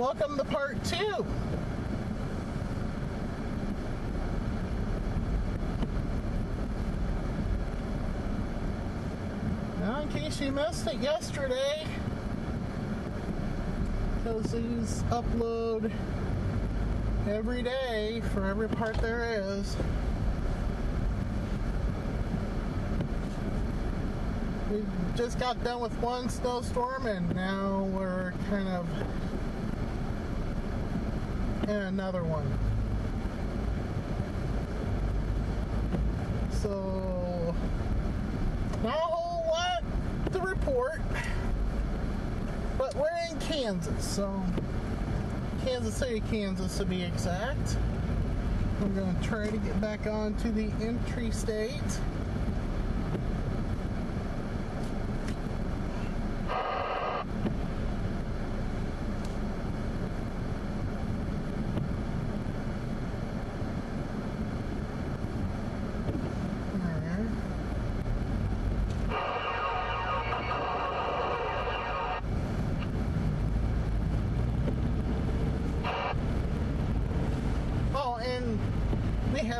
welcome to part two. Now, in case you missed it yesterday, these upload every day for every part there is. We just got done with one snowstorm and now we're kind of in another one. So, not a whole lot to report, but we're in Kansas, so Kansas City, Kansas to be exact. I'm going to try to get back onto the interstate.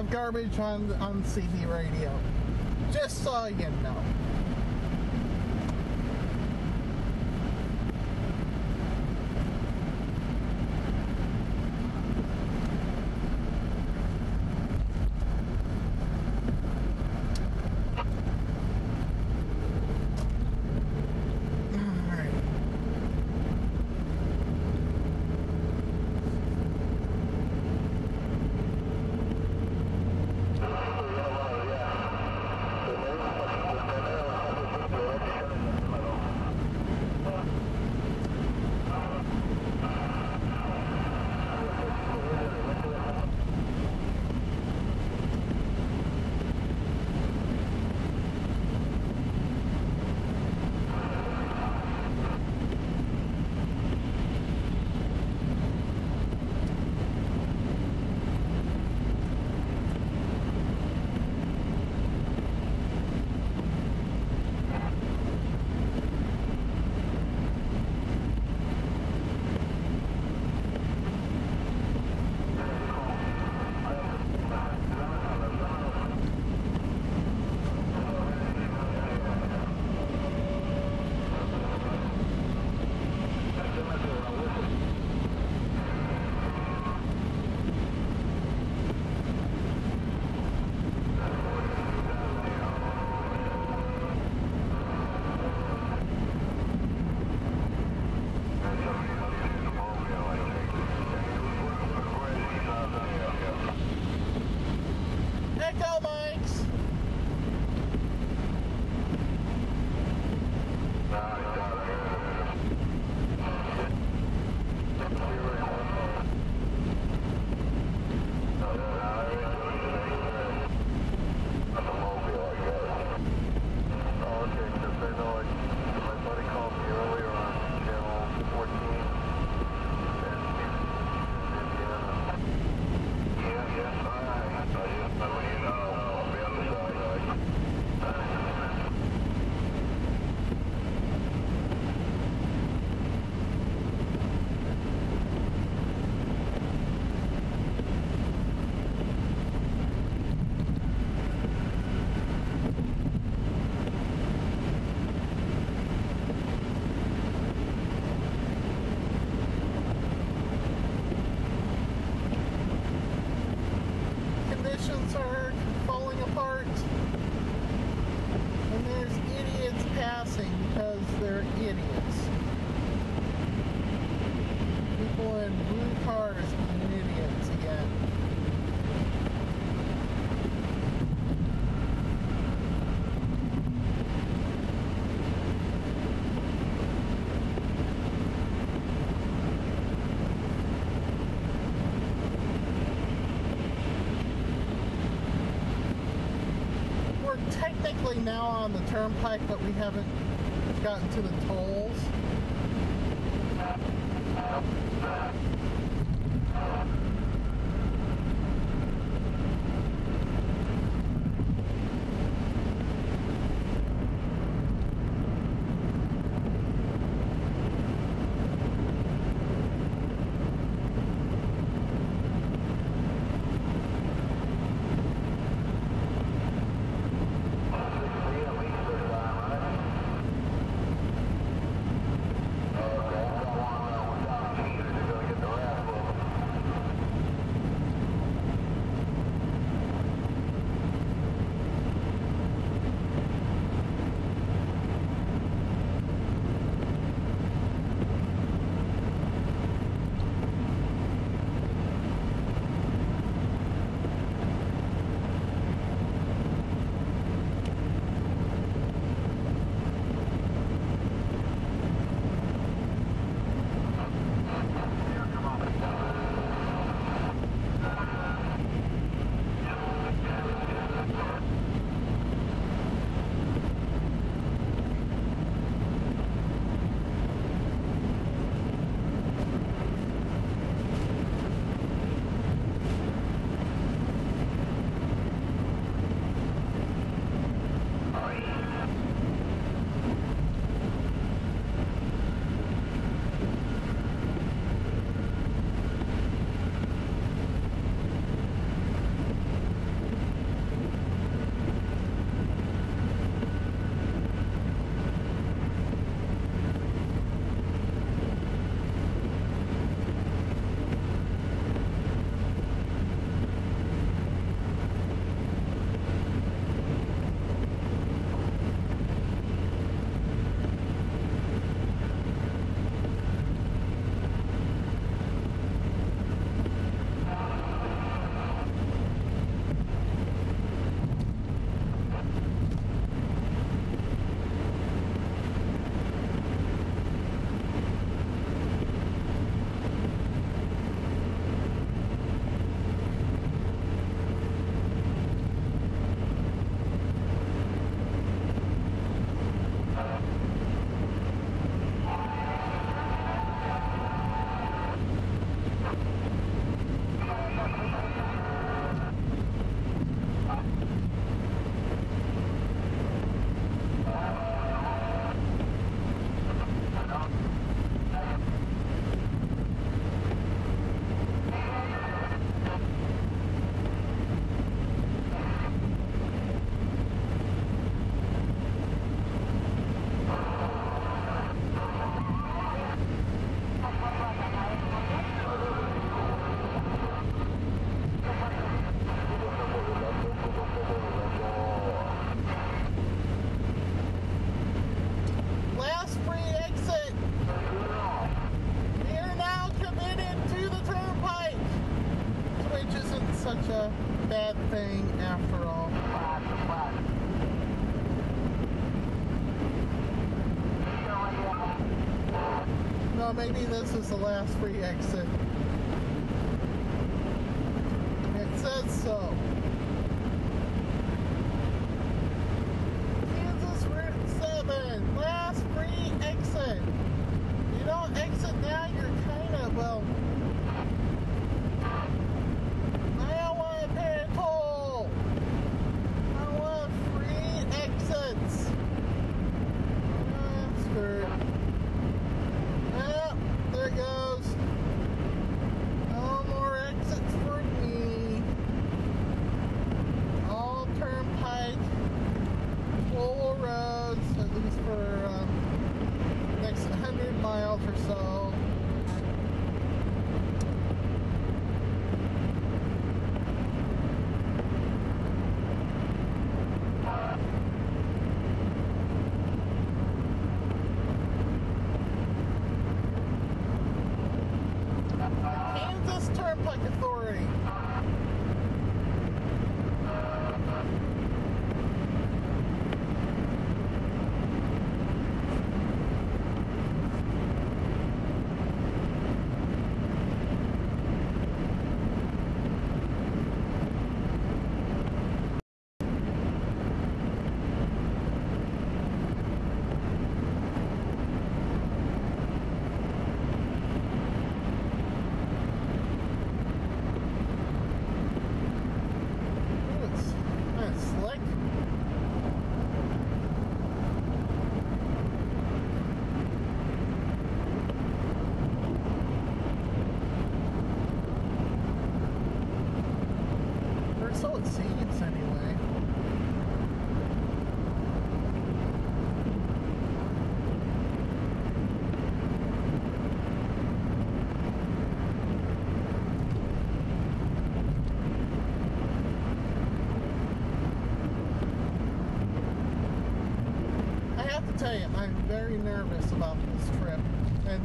have garbage on on CB radio. Just so you. Now on the turnpike, but we haven't gotten to the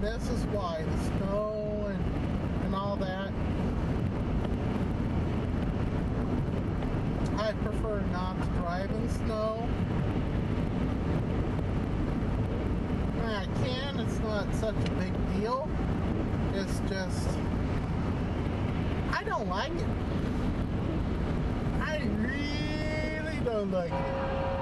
this is why the snow and, and all that. I prefer not to drive in snow. I can, it's not such a big deal. It's just, I don't like it. I really don't like it.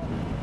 One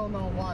I don't know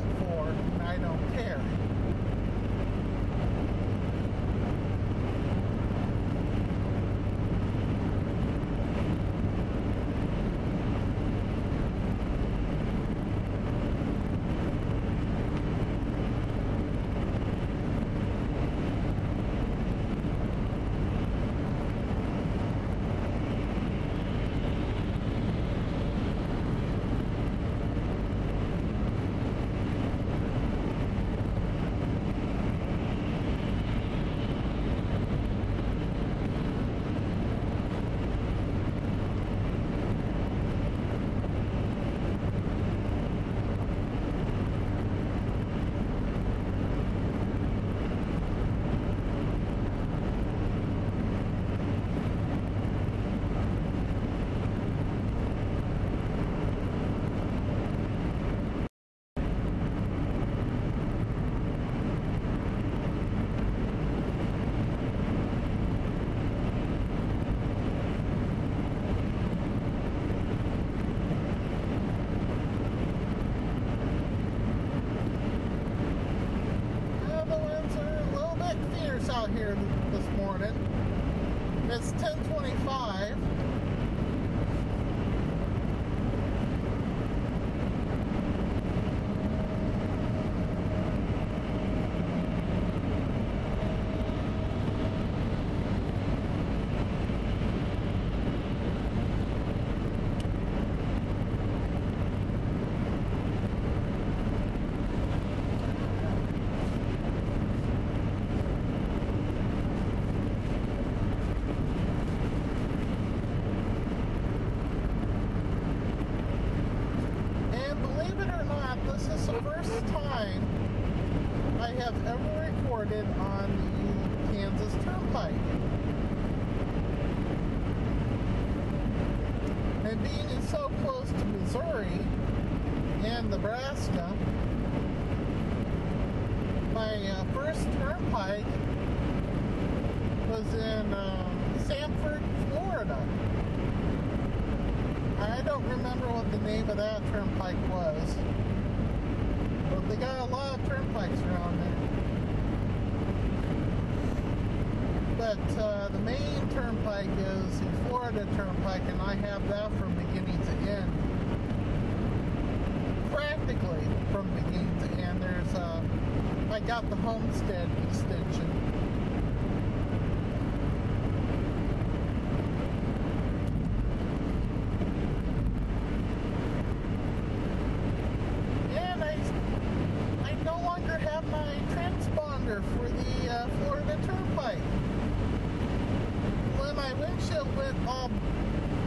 windshield went all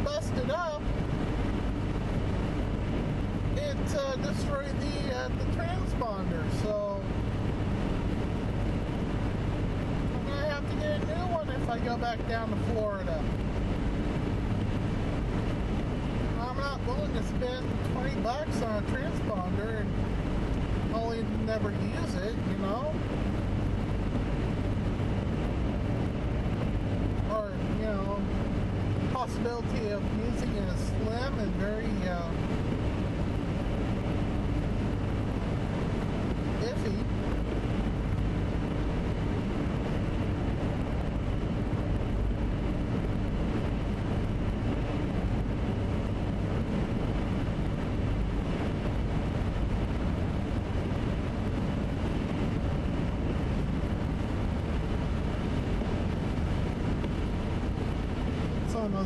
busted up, it uh, destroyed the uh, the transponder. So I'm gonna have to get a new one if I go back down to Florida. I'm not willing to spend 20 bucks on a transponder and only never use it, you know? Or, you know, possibility of using it is slim and very uh,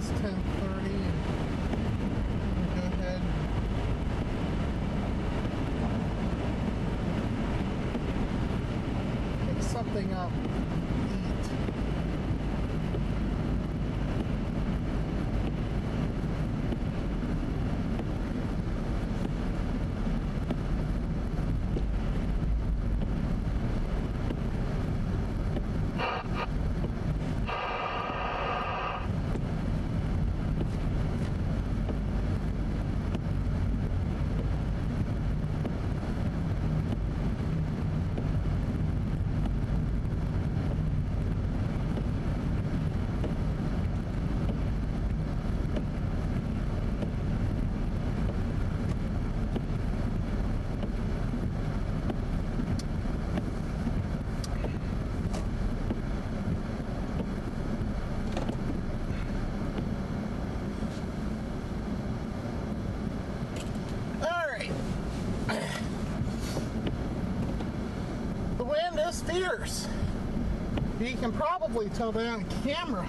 Almost 10:30 and we'll go ahead and pick something up to eat. Alright. The wind is fierce. You can probably tell that on camera.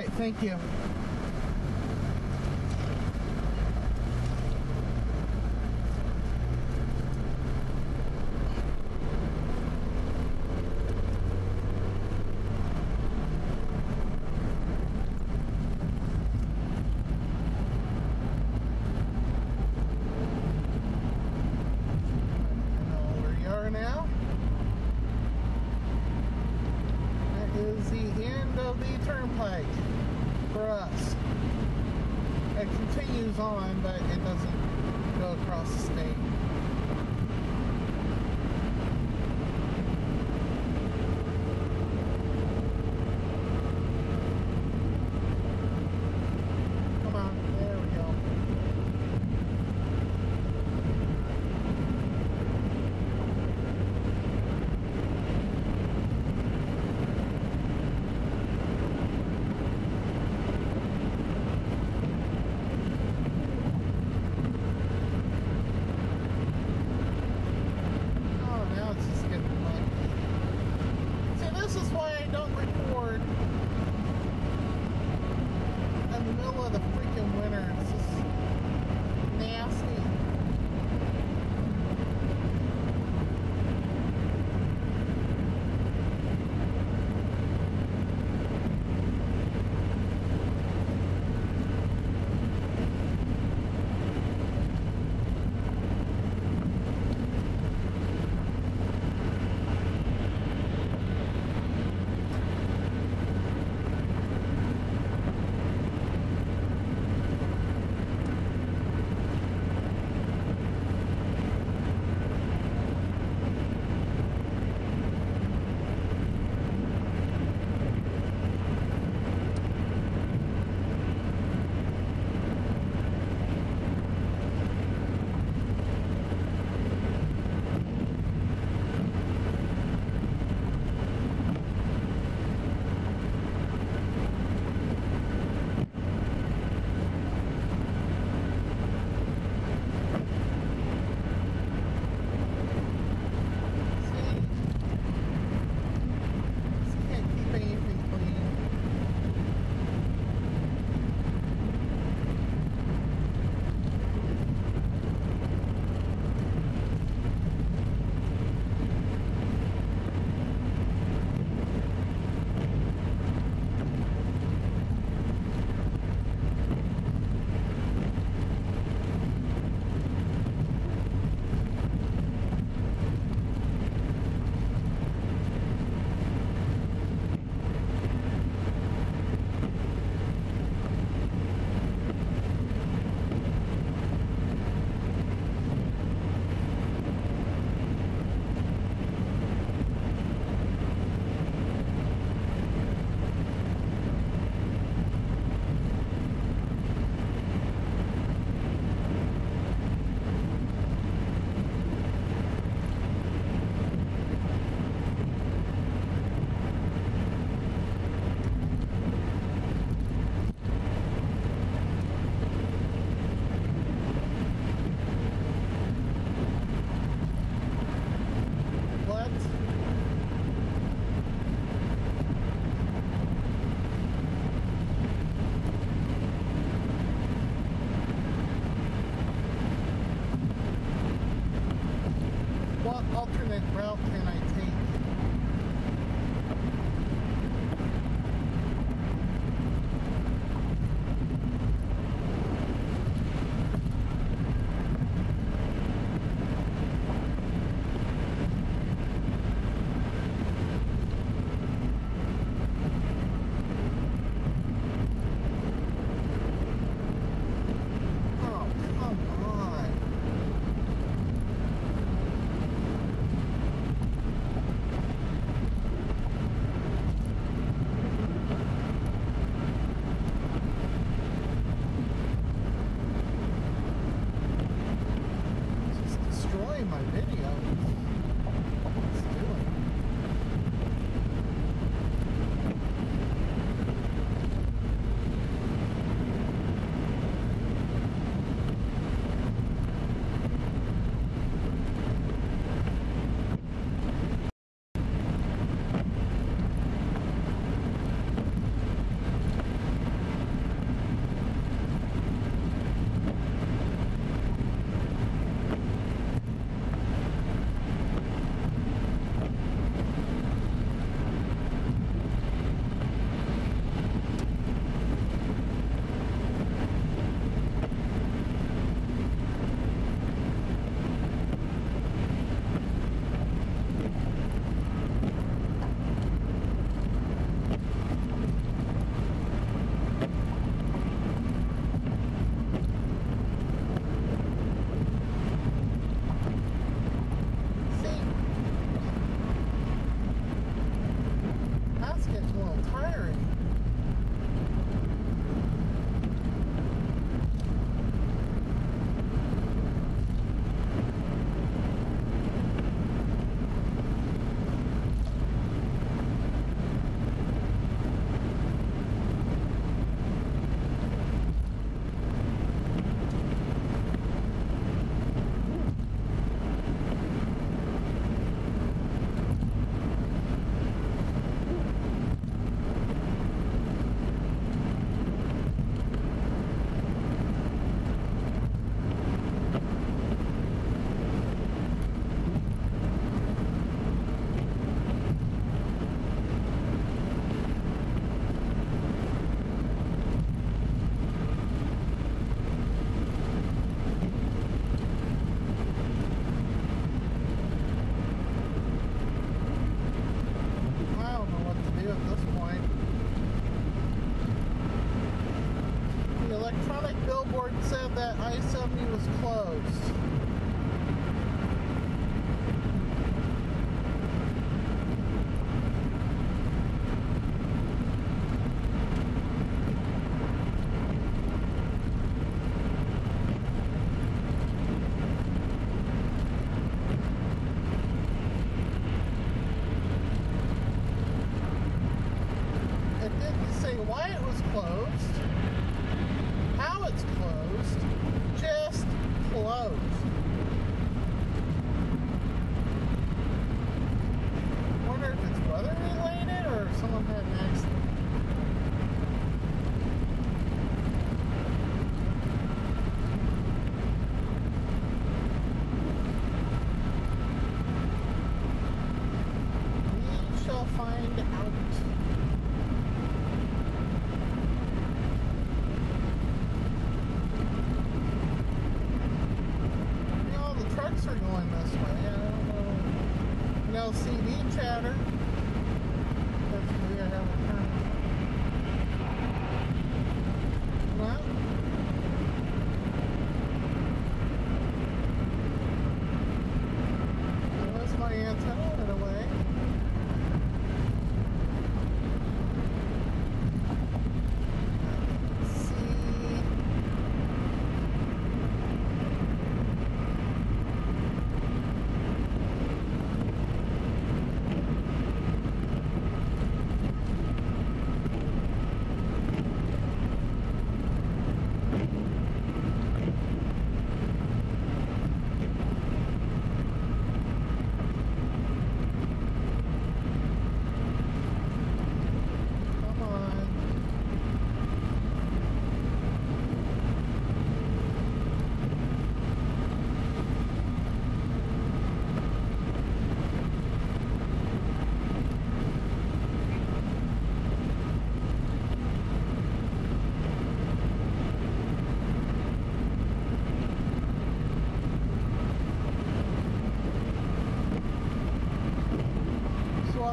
Right, thank you.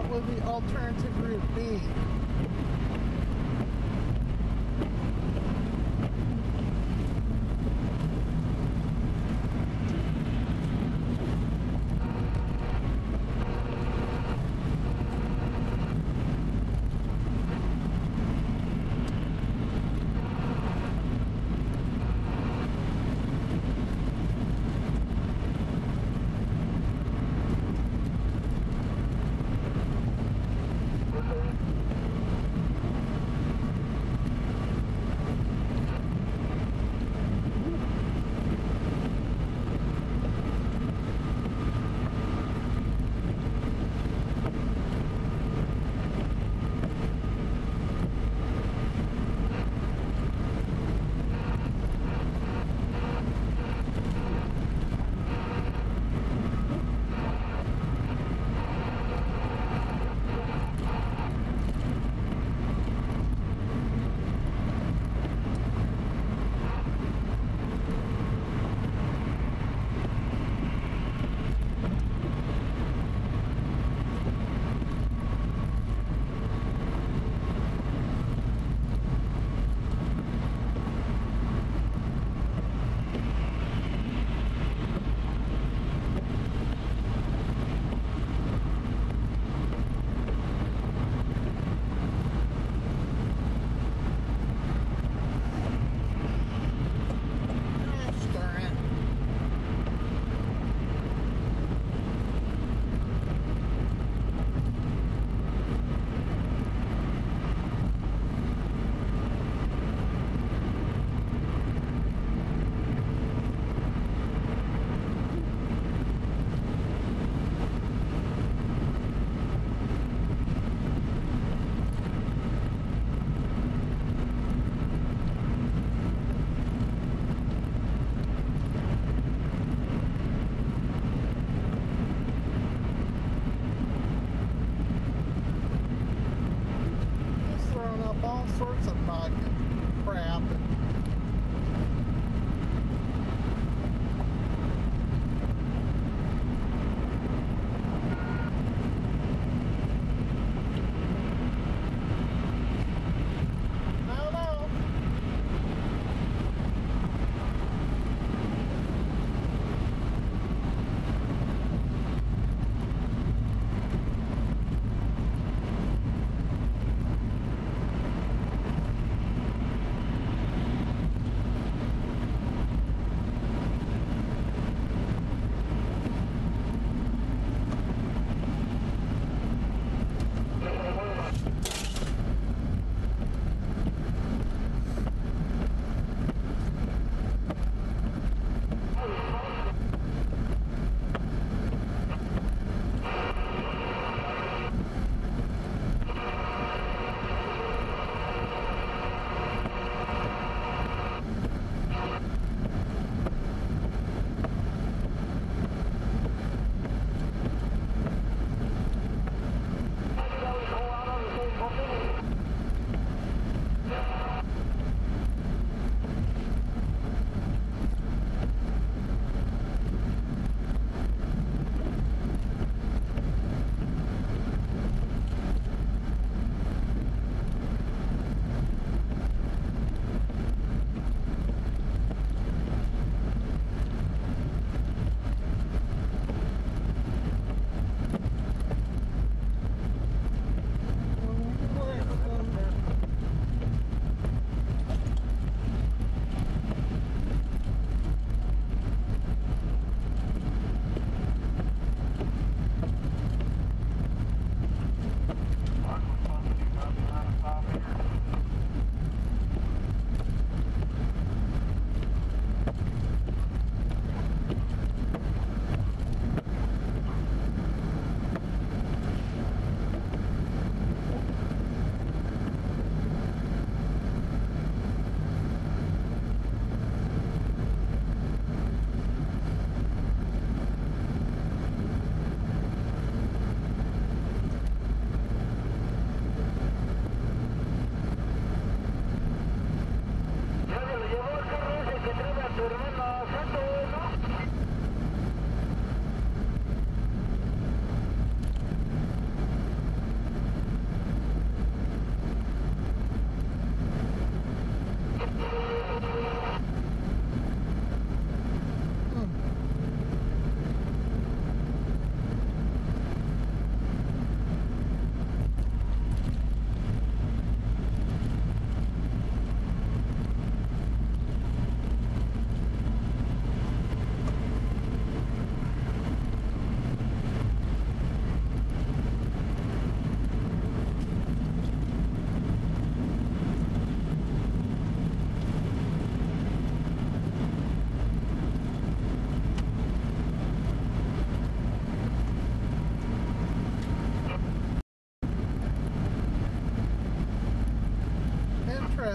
Would the alternative route be?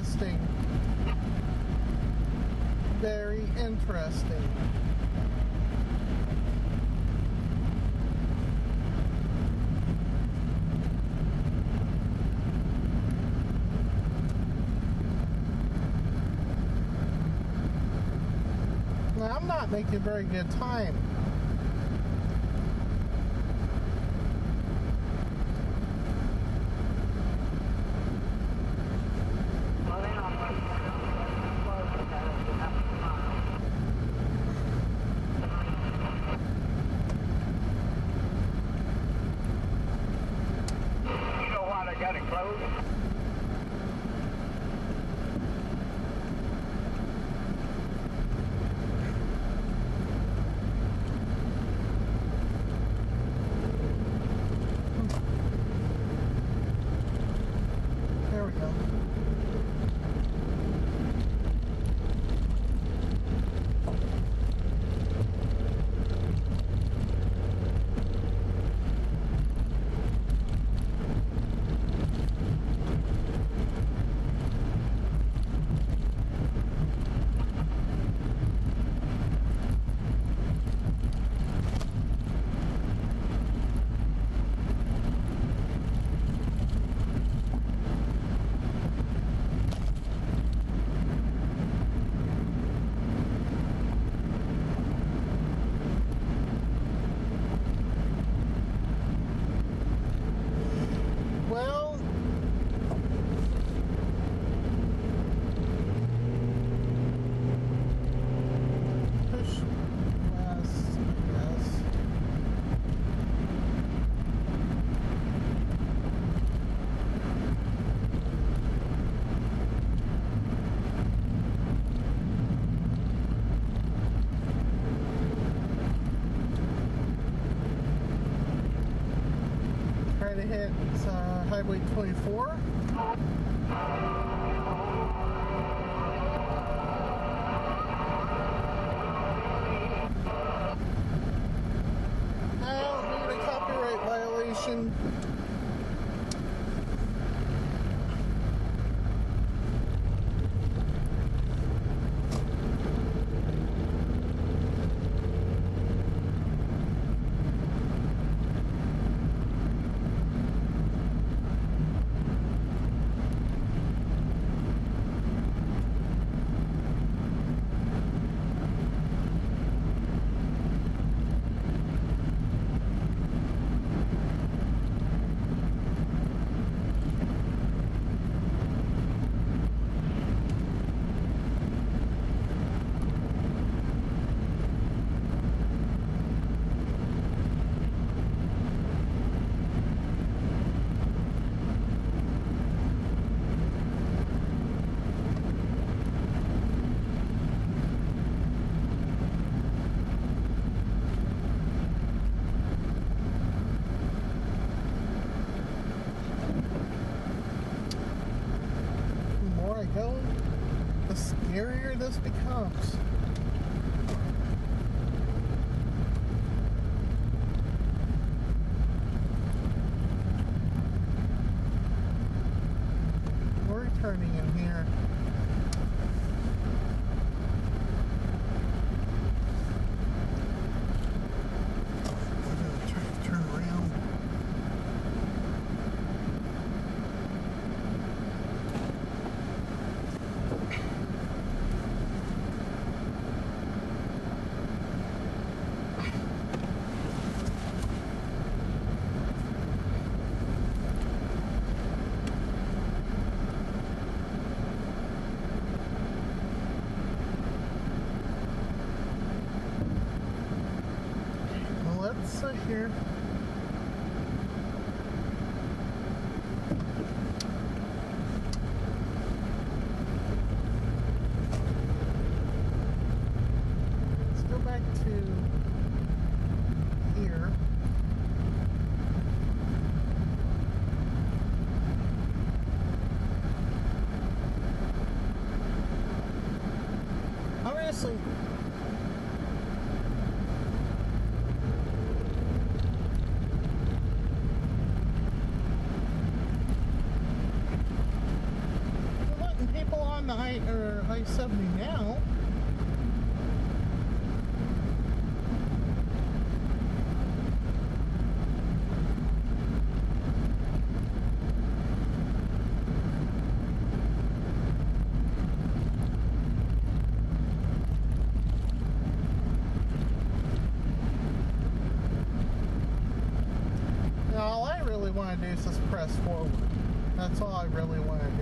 interesting. Very interesting. Now, I'm not making very good time. makes us press forward. That's all I really want to do.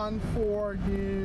on for you.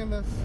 in this?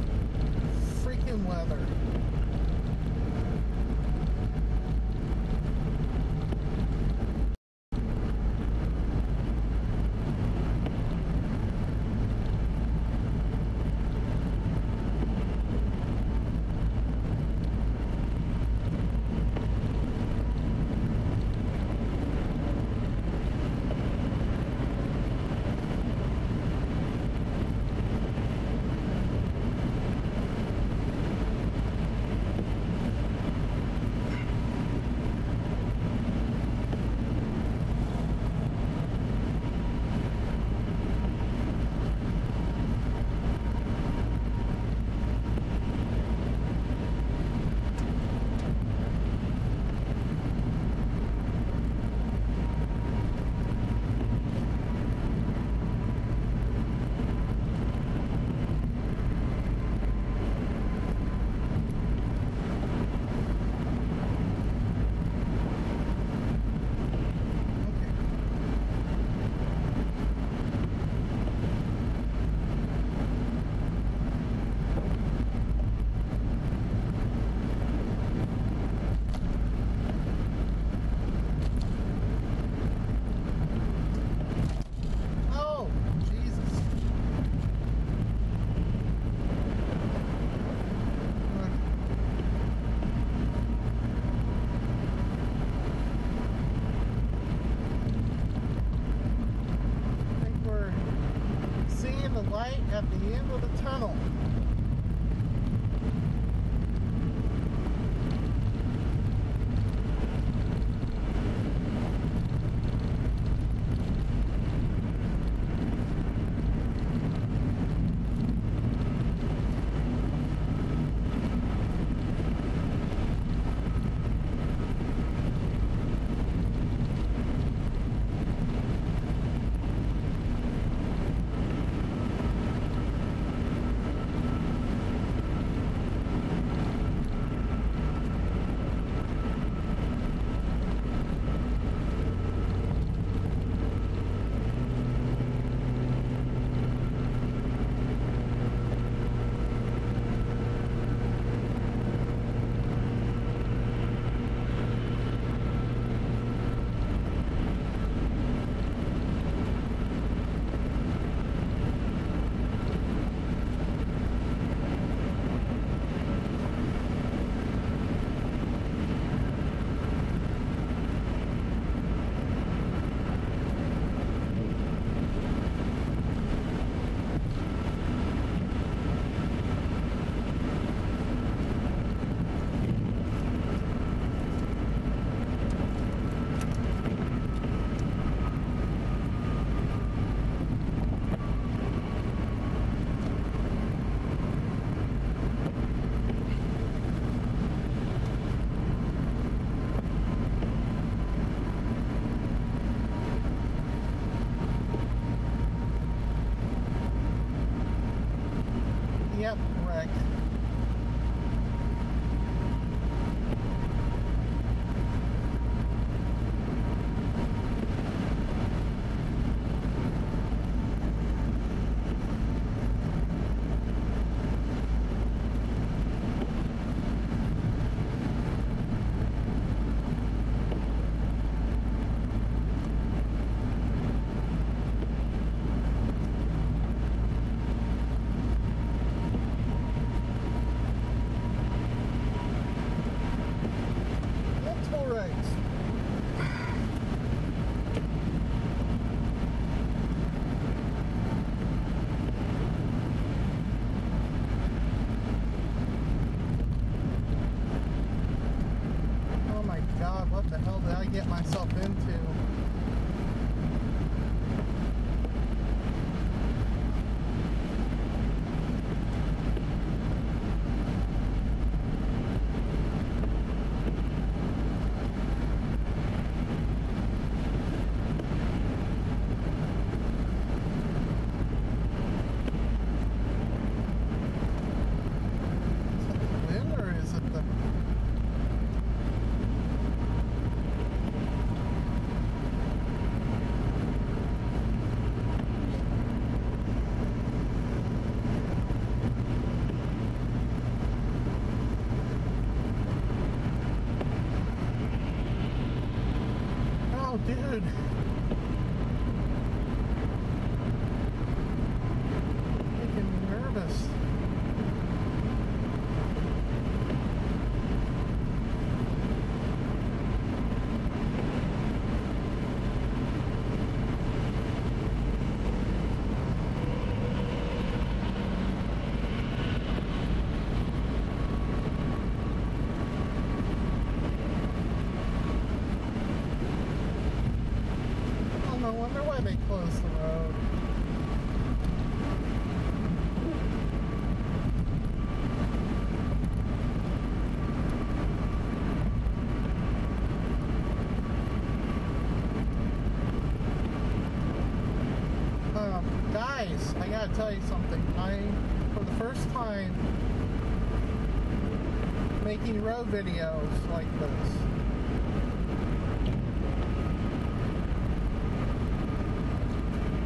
making road videos like this.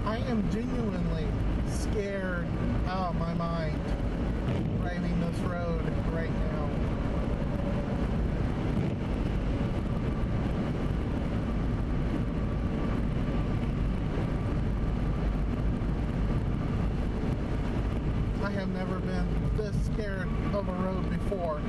I am genuinely scared out of my mind driving this road right now. I have never been this scared of a road before.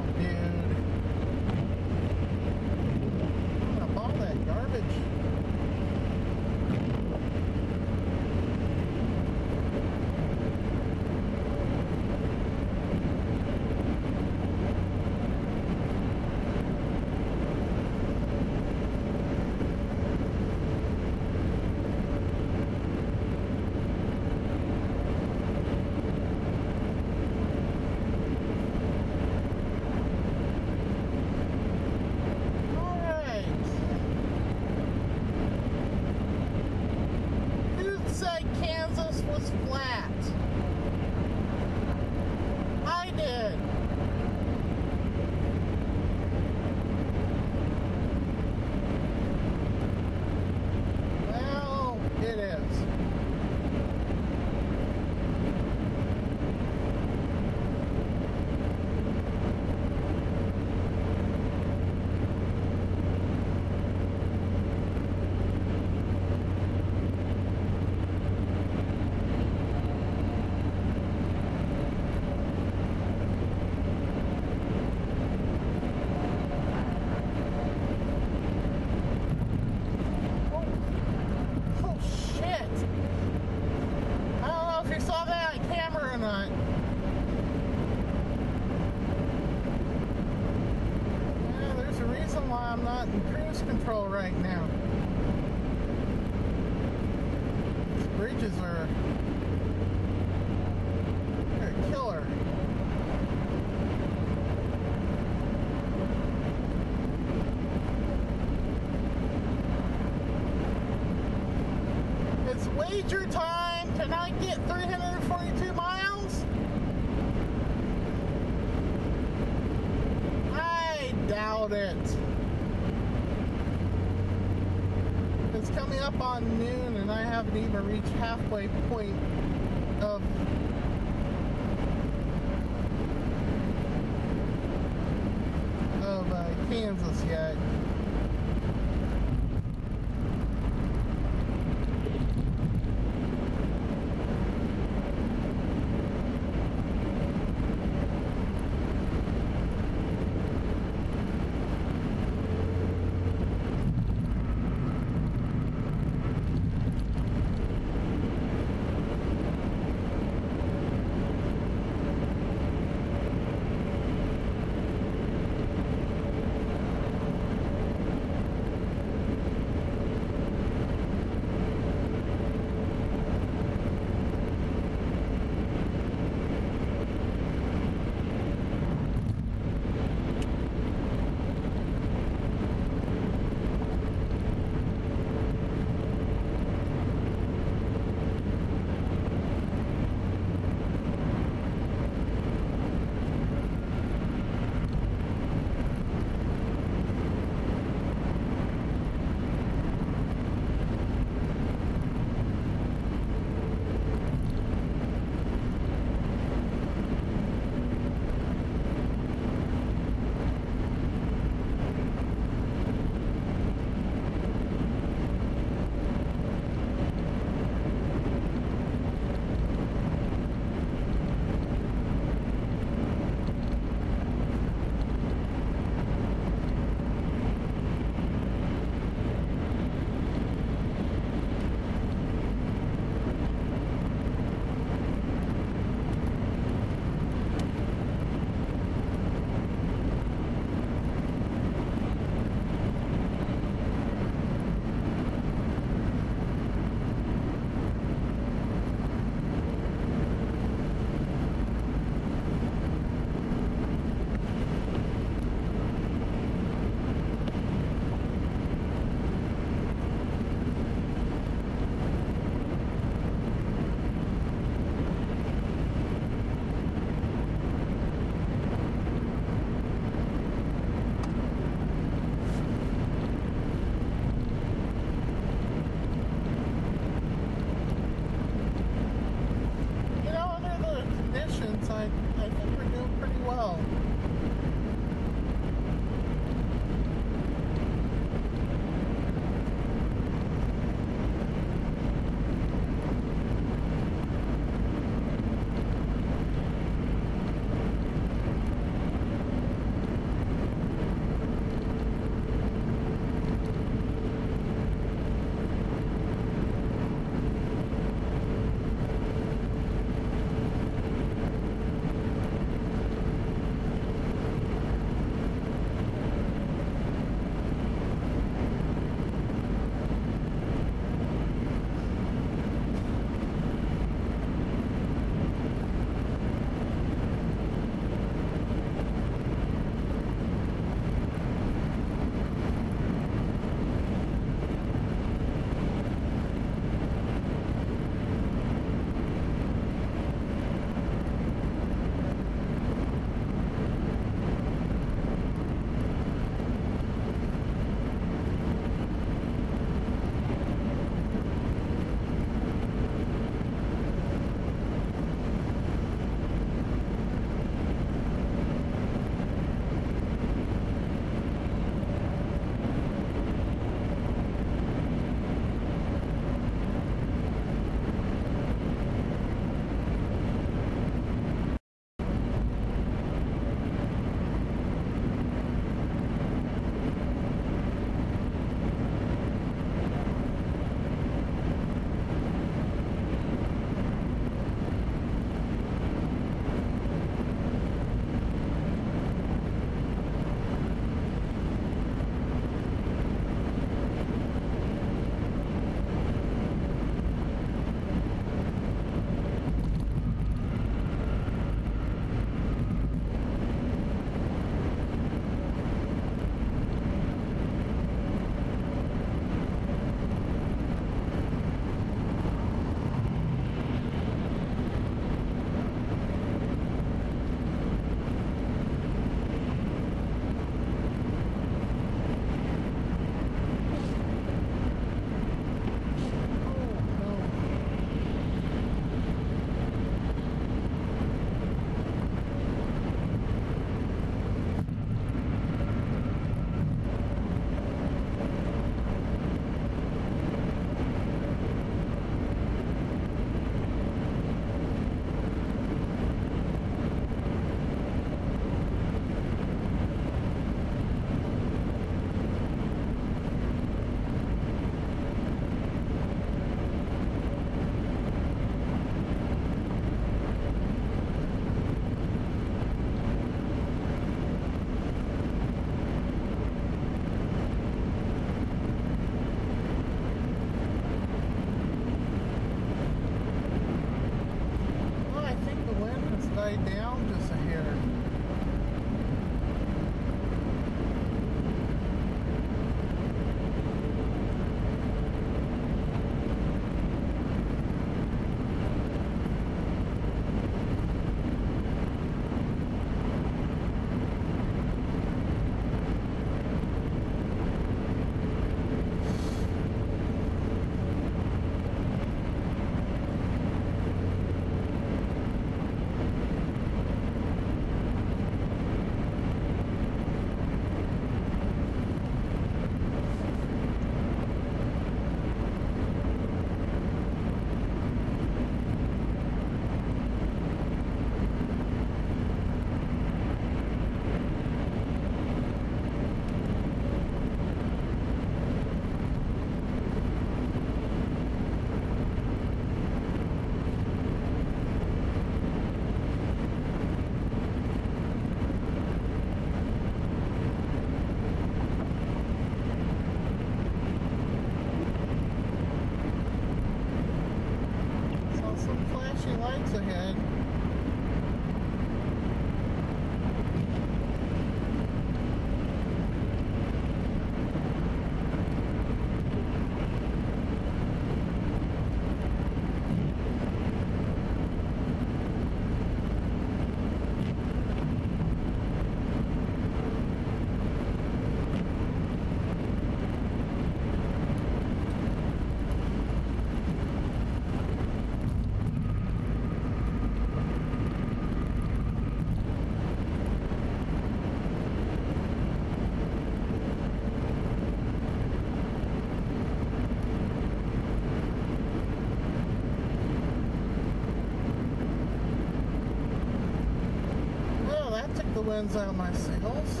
That took the winds out of my sails.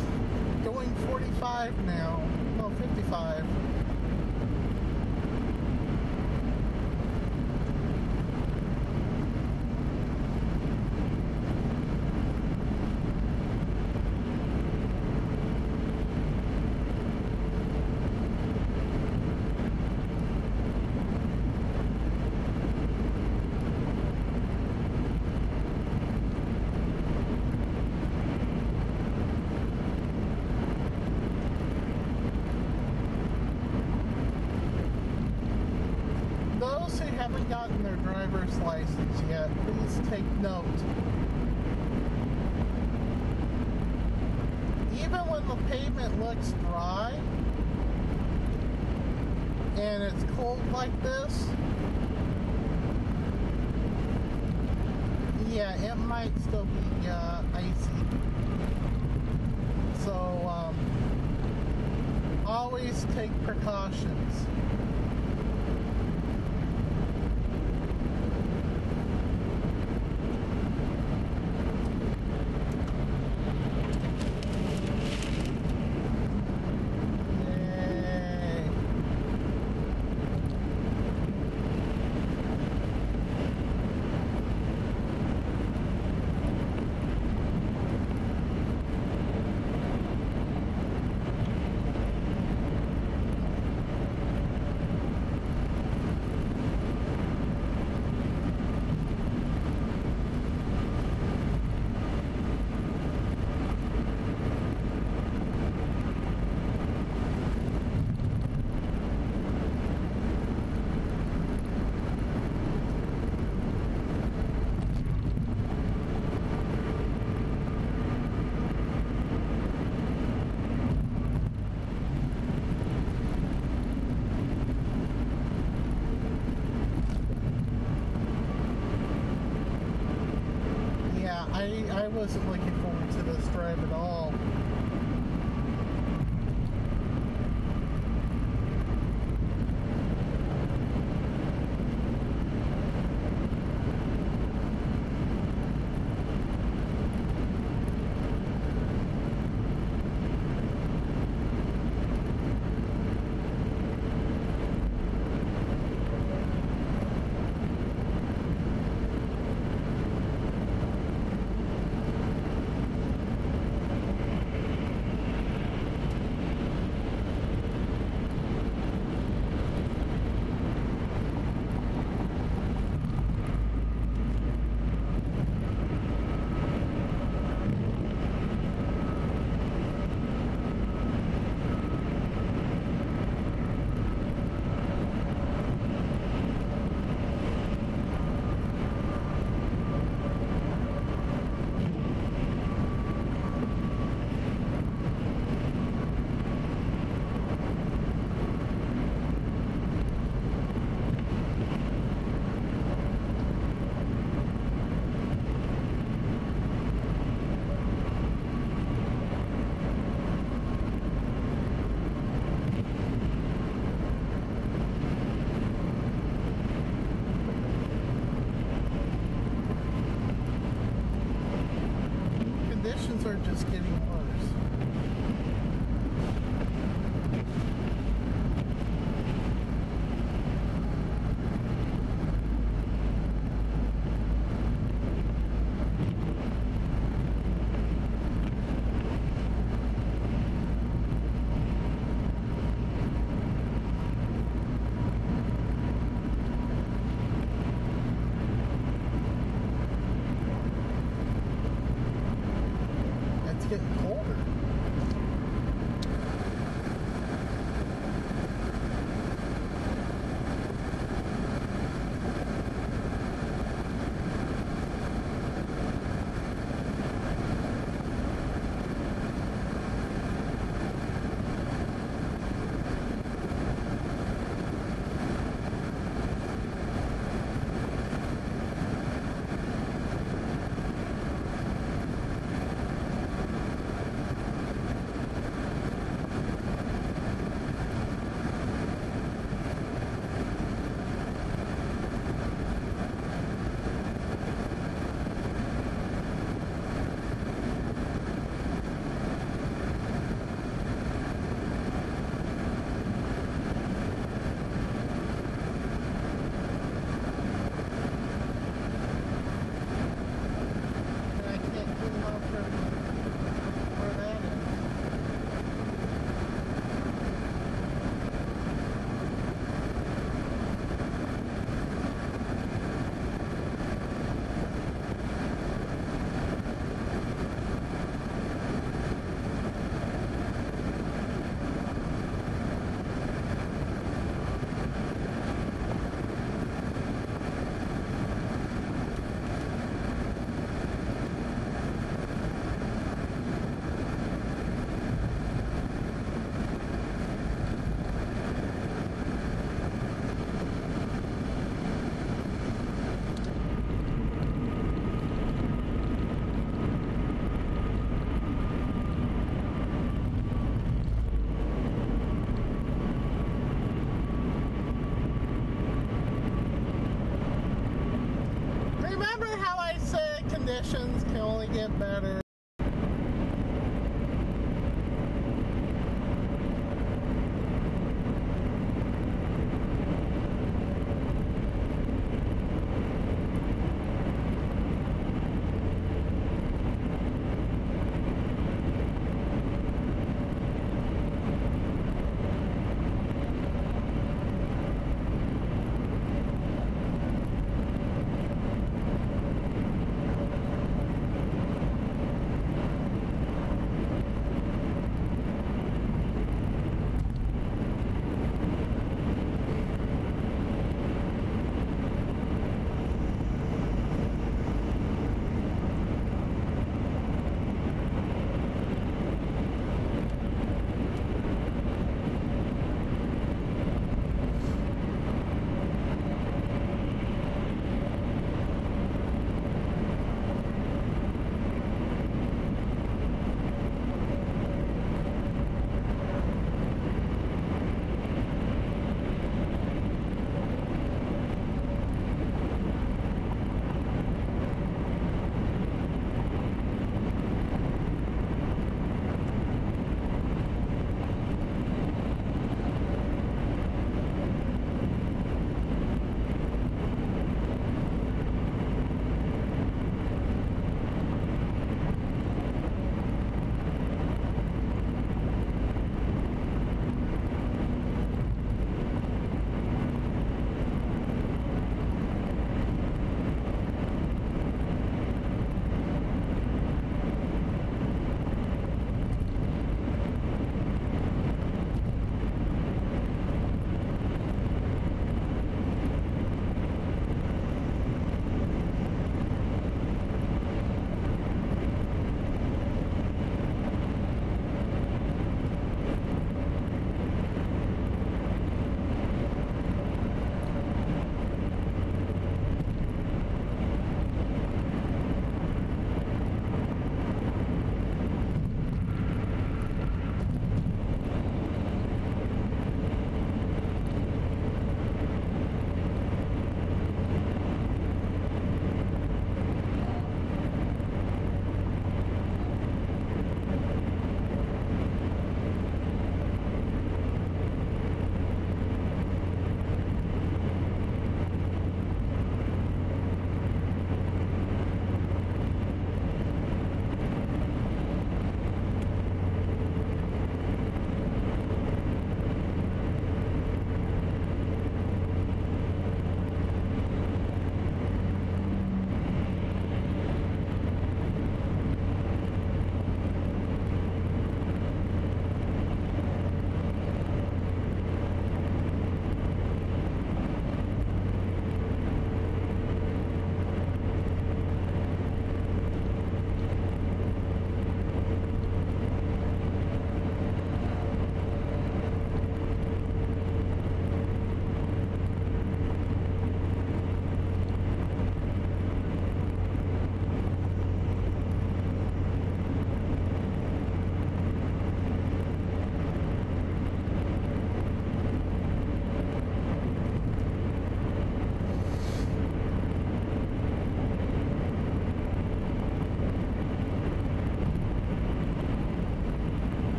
Going 45 now. No, 55. Those who haven't gotten their driver's license yet, please take note. Even when the pavement looks dry and it's cold like this, yeah, it might still be uh, icy. So, um, always take precautions. Yay. Yeah, I,